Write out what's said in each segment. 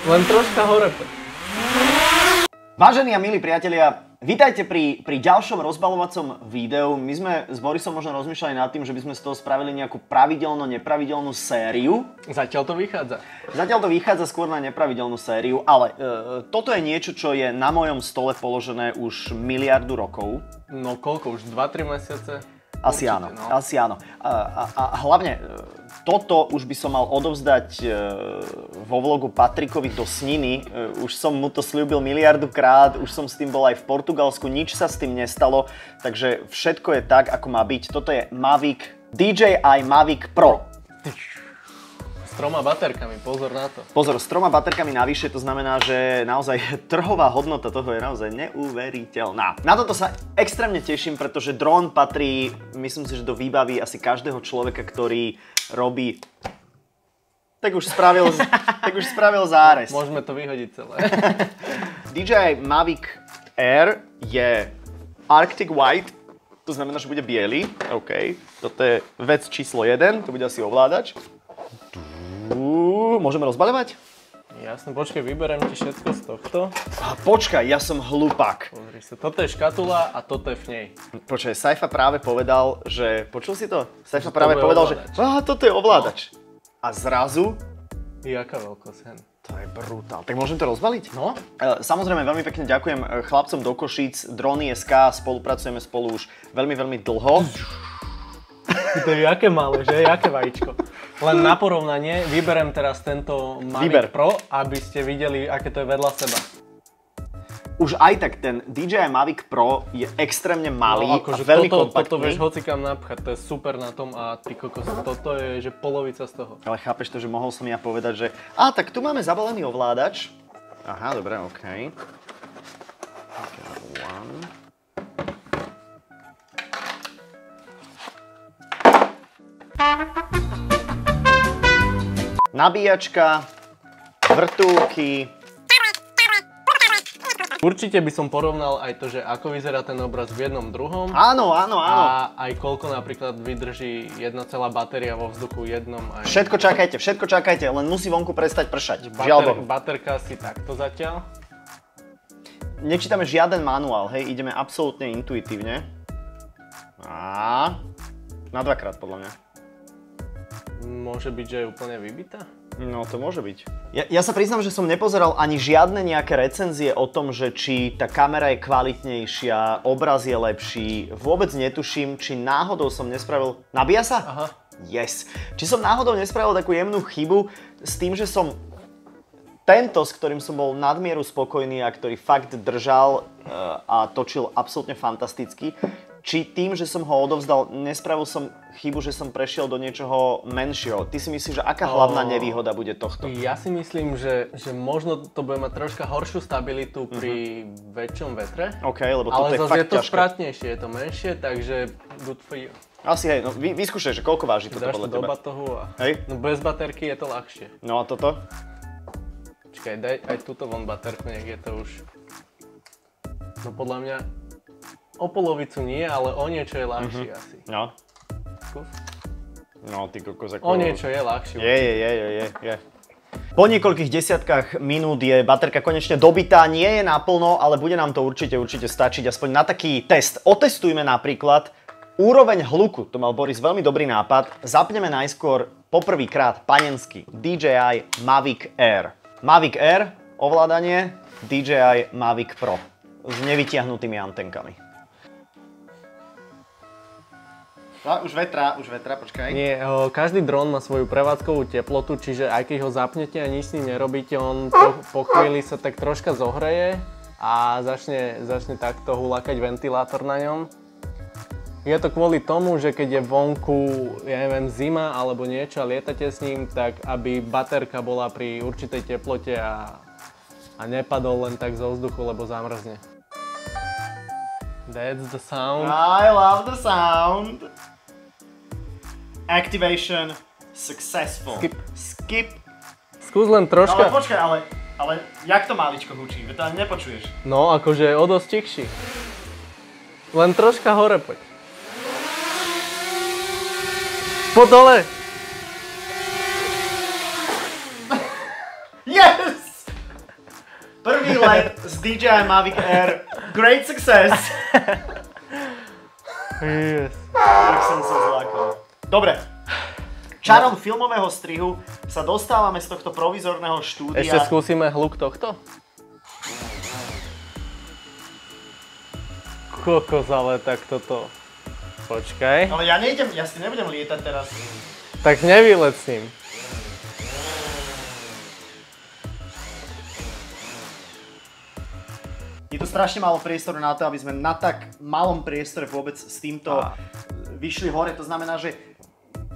Len troška hore. Vážení a milí priatelia, vítajte pri, pri ďalšom rozbalovacom videu. My sme s Borisom možno rozmýšľali nad tým, že by sme z toho spravili nejakú pravidelno nepravidelnú sériu. Zatiaľ to vychádza. Zatiaľ to vychádza skôr na nepravidelnú sériu, ale e, toto je niečo, čo je na mojom stole položené už miliardu rokov. No koľko, už 2-3 mesiace? Asi Určite, áno, no. asi áno. A, a, a hlavne e, toto už by som mal odovzdať e, vo vlogu Patrikovi do sniny. E, Už som mu to slúbil miliardu krát, už som s tým bol aj v Portugalsku, nič sa s tým nestalo, takže všetko je tak, ako má byť. Toto je Mavic DJI Mavic Pro. S troma baterkami, pozor na to. Pozor, s troma baterkami navyše, to znamená, že naozaj trhová hodnota toho je naozaj neuveriteľná. Na toto sa extrémne teším, pretože dron patrí, myslím si, že do výbavy asi každého človeka, ktorý robí tak už spravil, tak už spravil zárez. Môžeme to vyhodiť celé. DJI Mavic Air je Arctic White, to znamená, že bude biely. OK, toto je vec číslo 1, to bude asi ovládač. Uú, Môžeme rozbaľovať? Jasne, počkaj, vyberiem ti všetko z tohto. A počkaj, ja som hlupák. Pozri sa, toto je škatula a toto je v nej. Počkaj, Saifa práve povedal, že... Počul si to? Saifa práve povedal, že... ovládač. Á, toto je ovládač. A zrazu... Jaká veľkosť, hen. To je brutál. Tak môžem to rozbaliť? No, E, Samozrejme, veľmi pekne ďakujem e, chlapcom do Košíc, Drony.sk, spolupracujeme spolu už veľmi, veľmi dlho. to je jaké malé, že? Jaké vajíčko. Len na porovnanie, vyberem teraz tento Mavic Vyber. Pro, aby ste videli, aké to je vedľa seba. Už aj tak ten DJI Mavic Pro je extrémne malý No, a akože veľmi toto, kompaktný. toto vieš hocikam napchať, to je super na tom a ty kokos, toto je že polovica z toho. Ale chápeš to, že mohol som ja povedať, že a tak tu máme zabalený ovládač. Aha, dobre, OK. Okay. Nabíjačka, vrtulky, Určite by som porovnal aj to, že ako vyzerá ten obraz v jednom druhom áno, áno, áno. a aj koľko napríklad vydrží jedna celá batéria vo vzduchu jednom. Aj Všetko čakajte, všetko čakajte, len musí vonku prestať pršať. Žiaľ Bohu. Bater, baterka si takto zatiaľ. Nečítame žiaden manuál, hej, ideme absolútne intuitívne. A na dvakrát podľa mňa. Môže byť, že je úplne vybitá? No, to môže byť. Ja, ja sa priznám, že som nepozeral ani žiadne nejaké recenzie o tom, že či tá kamera je kvalitnejšia, obraz je lepší. Vôbec netuším, či náhodou som nespravil... Nabíja sa? Aha. Yes. Či som náhodou nespravil takú jemnú chybu s tým, že som tento, s ktorým som bol nadmieru spokojný a ktorý fakt držal eh, a točil absolútne fantasticky, či tým, že som ho odovzdal, nespravil som chybu, že som prešiel do niečoho menšieho. Ty si myslíš, že aká hlavná nevýhoda bude tohto? Ja si myslím, že, že možno to bude mať troška horšiu stabilitu pri väčšom vetre. OK, lebo Ale toto je fakt je to ťažké. spratnejšie, je to menšie, takže good for you. Asi hej, no vy, vyskúšaj, že koľko váži toto podľa to do teba. batohu a... Hej. No bez baterky je to ľahšie. No a toto? Počkaj, daj aj túto von baterku, nech je to už... No podľa mňa o polovicu nie, ale o niečo je ľahší asi. No. Skús. No, ty kokos ako... O niečo je ľahší. Je, je, je, je, je, je. Po niekoľkých desiatkách minút je baterka konečne dobitá, nie je naplno, ale bude nám to určite, určite stačiť aspoň na taký test. Otestujme napríklad úroveň hluku, to mal Boris veľmi dobrý nápad. Zapneme najskôr poprvýkrát panensky DJI Mavic Air. Mavic Air, ovládanie, DJI Mavic Pro s nevytiahnutými antenkami. A, už vetra, už vetra, počkaj. Nie, o, každý dron má svoju prevádzkovú teplotu, čiže aj keď ho zapnete a nič s ním nerobíte, on po, po chvíli sa tak troška zohreje a začne, začne takto hulakať ventilátor na ňom. Je to kvôli tomu, že keď je vonku, ja neviem, zima alebo niečo a lietate s ním, tak aby baterka bola pri určitej teplote a, a nepadol len tak zo vzduchu, lebo zamrzne. That's the sound. I love the sound. Activation successful. Skip. Skip. Skús len Ale troška. počkaj, ale, ale jak to maličko hučí? Veď to ani nepočuješ. No, akože o dosť tichší. Len troška hore poď. Po dole. Yes! let z DJI Mavic Air. Great success! Yes. Tak som sa zlákol. Dobre. Čarom filmového strihu sa dostávame z tohto provizorného štúdia. Ešte skúsime hluk tohto? Kokos, ale tak toto... Počkaj. Ale ja nejdem, ja si nebudem lietať teraz. Tak nevylet s ním. Je tu strašne málo priestoru na to, aby sme na tak malom priestore vôbec s týmto A. vyšli hore. To znamená, že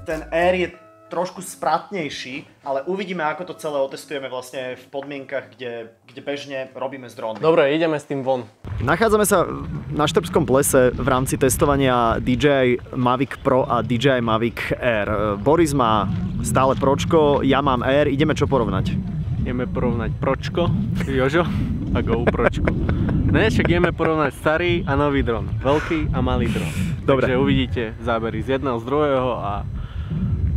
ten Air je trošku spratnejší, ale uvidíme, ako to celé otestujeme vlastne v podmienkach, kde, kde bežne robíme s drónmi. Dobre, ideme s tým von. Nachádzame sa na Štrbskom plese v rámci testovania DJI Mavic Pro a DJI Mavic Air. Boris má stále Pročko, ja mám Air, ideme čo porovnať? Ideme porovnať Pročko, Jožo a GoPročko. Ne, však ideme porovnať starý a nový dron. Veľký a malý dron. Dobre. Takže uvidíte zábery z jedného, z druhého a,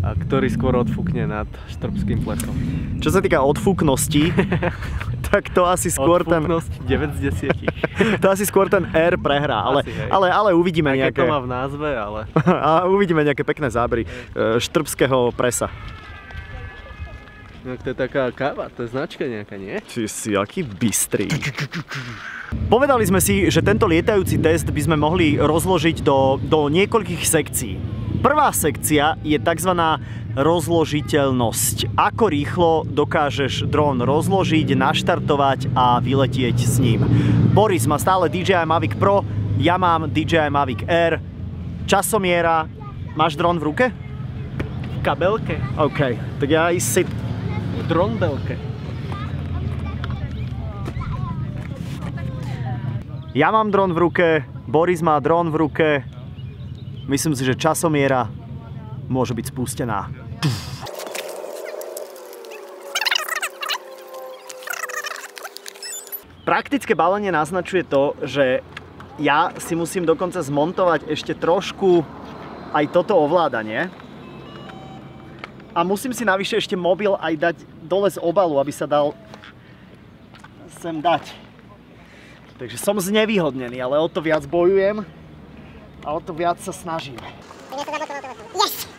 a ktorý skôr odfúkne nad Štrbským plesom. Čo sa týka odfúknosti, tak to asi skôr ten, Odfúknosť 9 z 10. to asi skôr ten Air prehrá, ale, Asi, ale, ale uvidíme Aké nejaké, to má v názve, ale... a uvidíme nejaké pekné zábery e, štrbského presa. No, to je taká káva, to je značka nejaká, nie? Ty si aký bystrý. Povedali sme si, že tento lietajúci test by sme mohli rozložiť do, do niekoľkých sekcií. Prvá sekcia je tzv. rozložiteľnosť. Ako rýchlo dokážeš dron rozložiť, naštartovať a vyletieť s ním. Boris má stále DJI Mavic Pro, ja mám DJI Mavic Air. Časomiera, máš dron v ruke? Kabelke, OK, tak ja si dronbelke. Ja mám dron v ruke, Boris má dron v ruke. Myslím si, že časomiera môže byť spustená. Praktické balenie naznačuje to, že ja si musím dokonca zmontovať ešte trošku aj toto ovládanie. A musím si navyše ešte mobil aj dať dole z obalu, aby sa dal sem dať. Takže som znevýhodnený, ale o to viac bojujem a o to viac sa snažím. Yes!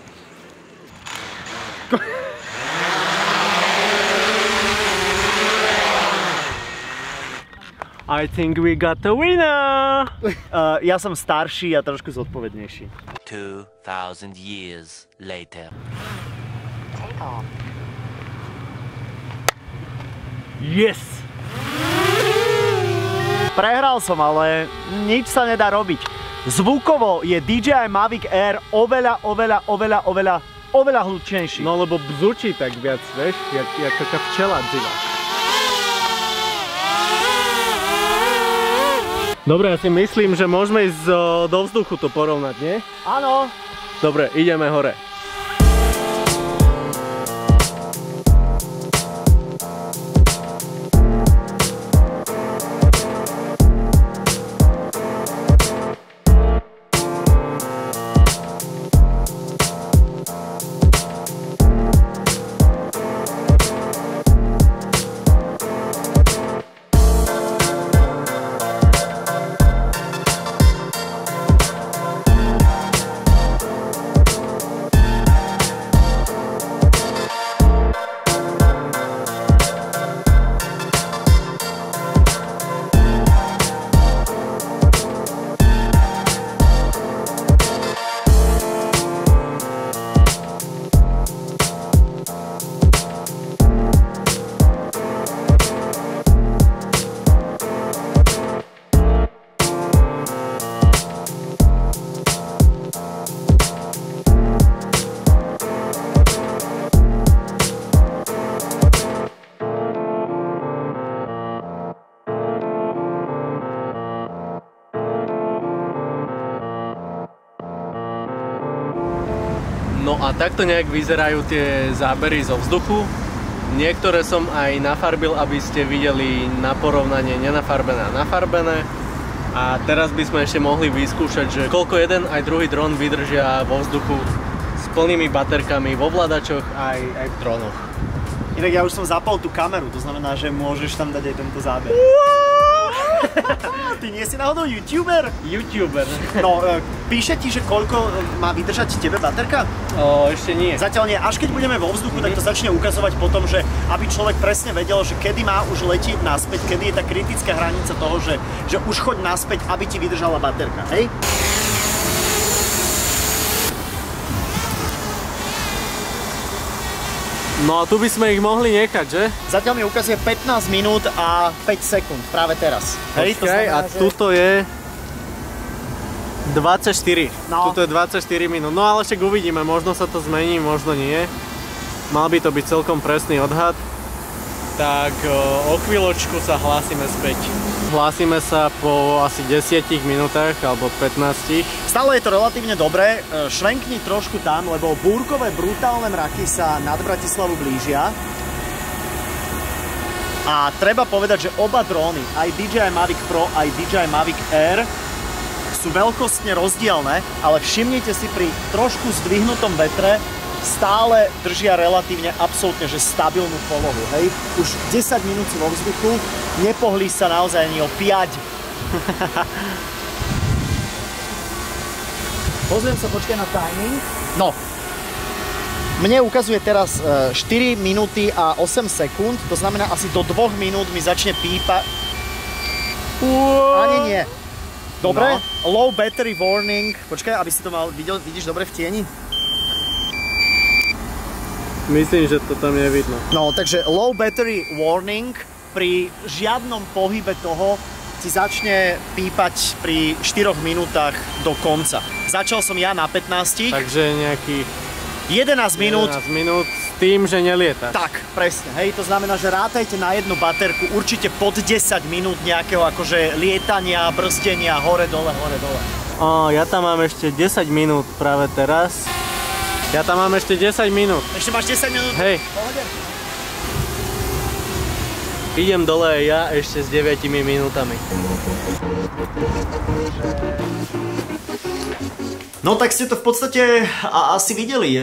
I think we got a winner! Uh, ja som starší a trošku zodpovednejší. 2,000 years later. Yes! Prehral som, ale nič sa nedá robiť. Zvukovo je DJI Mavic Air oveľa, oveľa, oveľa, oveľa, oveľa hlučnejší. No lebo bzučí tak viac, vieš, jak, jak taká včela dziva. Dobre, ja si myslím, že môžeme ísť o, do vzduchu to porovnať, nie? Áno, Dobre, ideme hore. Takto nejak vyzerajú tie zábery zo vzduchu. Niektoré som aj nafarbil, aby ste videli na porovnanie nenafarbené a nafarbené. A teraz by sme ešte mohli vyskúšať, že koľko jeden aj druhý dron vydržia vo vzduchu s plnými baterkami vo vladačoch aj, aj v dronoch. Inak ja už som zapol tú kameru, to znamená, že môžeš tam dať aj tento záber. Ty nie si náhodou youtuber? YouTuber. No, e, píše ti, že koľko má vydržať tebe baterka? O, ešte nie. Zatiaľ nie. Až keď budeme vo vzduchu, tak to začne ukazovať potom, že aby človek presne vedel, že kedy má už letieť naspäť, kedy je tá kritická hranica toho, že, že už choď naspäť, aby ti vydržala baterka. Hej? No a tu by sme ich mohli nechať, že? Zatiaľ mi ukazuje 15 minút a 5 sekúnd práve teraz. Hej, to znamená, a že- tuto je 24. No. Tuto je 24 minút. No ale však uvidíme, možno sa to zmení, možno nie. Mal by to byť celkom presný odhad. Tak o, o chvíľočku sa hlásime späť. Hlásime sa po asi 10 minútach alebo 15. Stále je to relatívne dobré. E, Švenkni trošku tam, lebo búrkové brutálne mraky sa nad Bratislavu blížia. A treba povedať, že oba dróny, aj DJI Mavic Pro, aj DJI Mavic Air, sú veľkostne rozdielne, ale všimnite si pri trošku zdvihnutom vetre, stále držia relatívne absolútne že stabilnú polohu, hej. Už 10 minút vo vzduchu, nepohli sa naozaj ani o 5. Pozriem sa, počkaj na timing. No. Mne ukazuje teraz e, 4 minúty a 8 sekúnd, to znamená asi do 2 minút mi začne pípa... Ani nie. Dobre, low battery warning. Počkaj, aby si to mal, videl, vidíš dobre v tieni? Myslím, že to tam je vidno. No, takže low battery warning pri žiadnom pohybe toho ti začne pípať pri 4 minútach do konca. Začal som ja na 15, Takže nejakých 11 minút 11 minút s tým, že nelietaš. Tak, presne, hej, to znamená, že rátajte na jednu baterku určite pod 10 minút nejakého akože lietania, brzdenia, hore, dole, hore, dole. O, ja tam mám ešte 10 minút práve teraz. Ja tam mám ešte 10 minút. Ešte máš 10 minút? Hej. Pohode? Idem dole ja ešte s 9 minútami. No tak ste to v podstate a, asi videli. e,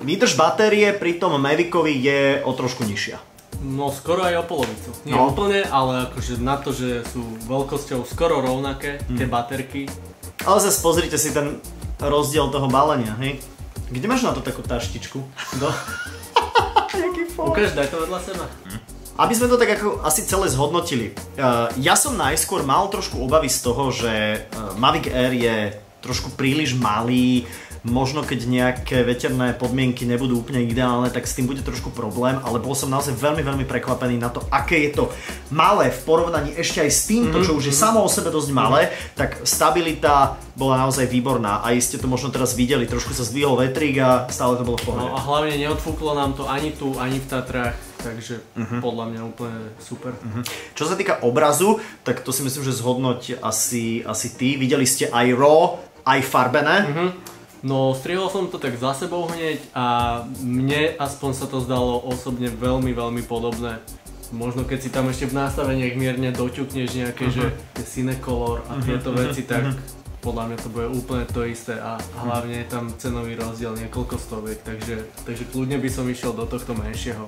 Výdrž batérie pri tom Mavicovi je o trošku nižšia. No skoro aj o polovicu. Nie No. úplne, ale akože na to, že sú veľkosťou skoro rovnaké tie baterky. Ale zase pozrite si ten rozdiel toho balenia, hej? Kde máš na to takú taštičku? Do... Ukáž, daj to vedľa seba. Aby sme to tak ako asi celé zhodnotili. Uh, ja som najskôr mal trošku obavy z toho, že uh, Mavic Air je trošku príliš malý, možno keď nejaké veterné podmienky nebudú úplne ideálne, tak s tým bude trošku problém, ale bol som naozaj veľmi, veľmi prekvapený na to, aké je to malé v porovnaní ešte aj s týmto, čo už je samo o sebe dosť malé, tak stabilita bola naozaj výborná a iste to možno teraz videli, trošku sa zdvihol vetrík a stále to bolo v pohode. No a hlavne neodfúklo nám to ani tu, ani v Tatrách, takže podľa mňa úplne super. Čo sa týka obrazu, tak to si myslím, že zhodnoť asi, asi ty. Videli ste aj RAW, aj farbené. No, strihol som to tak za sebou hneď a mne aspoň sa to zdalo osobne veľmi, veľmi podobné. Možno keď si tam ešte v nastaveniach mierne doťukneš nejaké, že je Cinecolor a tieto veci, tak podľa mňa to bude úplne to isté a hlavne je tam cenový rozdiel niekoľko stoviek, takže, takže kľudne by som išiel do tohto menšieho.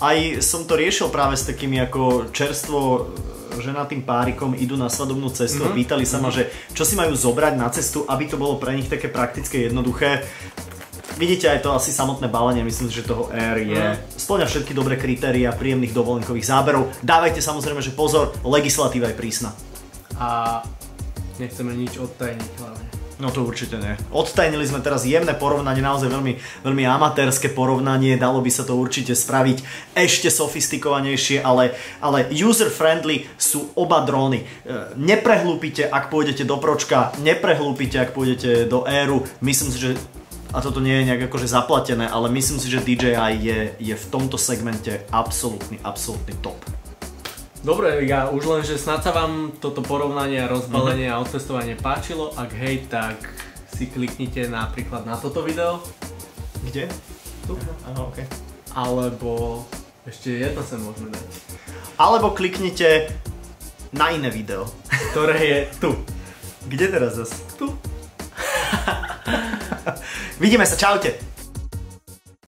Aj som to riešil práve s takými ako čerstvo ženatým párikom idú na svadobnú cestu a pýtali sa ma, že čo si majú zobrať na cestu, aby to bolo pre nich také praktické, jednoduché. Vidíte aj to asi samotné balenie, myslím si, že toho Air je, splňa všetky dobré kritéria príjemných dovolenkových záberov. Dávajte samozrejme, že pozor, legislatíva je prísna. A nechceme nič odtajniť hlavne. No to určite nie. Odtajnili sme teraz jemné porovnanie, naozaj veľmi, veľmi amatérske porovnanie, dalo by sa to určite spraviť ešte sofistikovanejšie, ale, ale user-friendly sú oba dróny. E, Neprehlúpite, ak pôjdete do Pročka, neprehlúpite, ak pôjdete do Airu. Myslím si, že a toto nie je nejak akože zaplatené, ale myslím si, že DJI je, je v tomto segmente absolútny, absolútny top. Dobre, ja už len, že snad sa vám toto porovnanie rozbalenie a otestovanie páčilo. Ak hej, tak si kliknite napríklad na toto video. Kde? Tu. Aha, okay. Alebo ešte jedno sa môžeme dať. Alebo kliknite na iné video. Ktoré je tu. Kde teraz zase? Tu. Vidíme sa, čaute.